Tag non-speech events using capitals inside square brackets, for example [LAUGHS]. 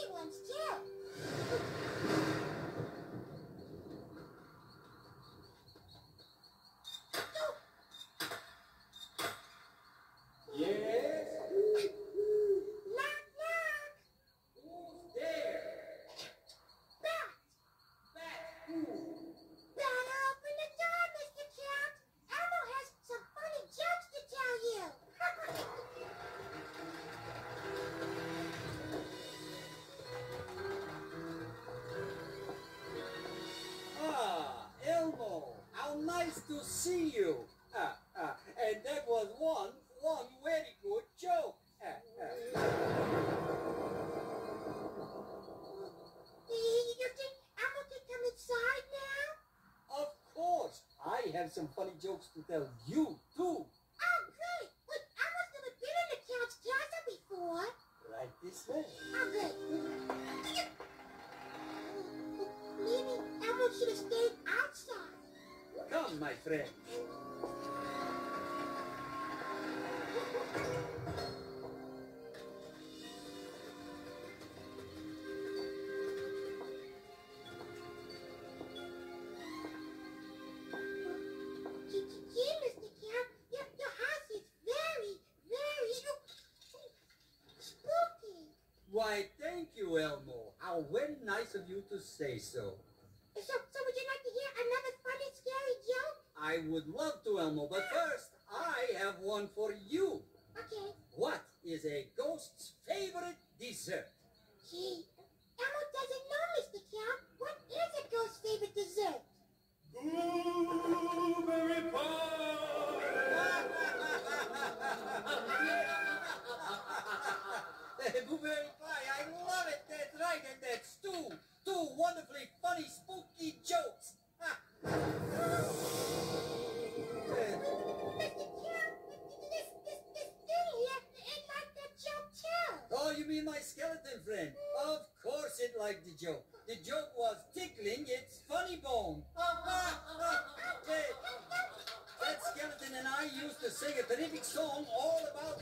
He wants to. See you. Ah, ah, and that was one, one very good joke. Ah, ah. You think Elmo can come inside now? Of course, I have some funny jokes to tell you too. Oh, great. But Elmo's never been in the Count's castle before. Right this way. Oh, good. Maybe Elmo should have stayed very, very spooky. Why, thank you, Elmo. How very nice of you to say so. So, so would you like to hear another funny, scary joke? I would love to, Elmo, but first, I have one for you. Okay. What is a ghost's favorite dessert? Gee, Elmo doesn't know, Mr. Count. What is a ghost's favorite dessert? Blueberry [LAUGHS] pie! Blueberry friend? Of course it liked the joke. The joke was tickling its funny bone. [LAUGHS] That skeleton and I used to sing a terrific song all about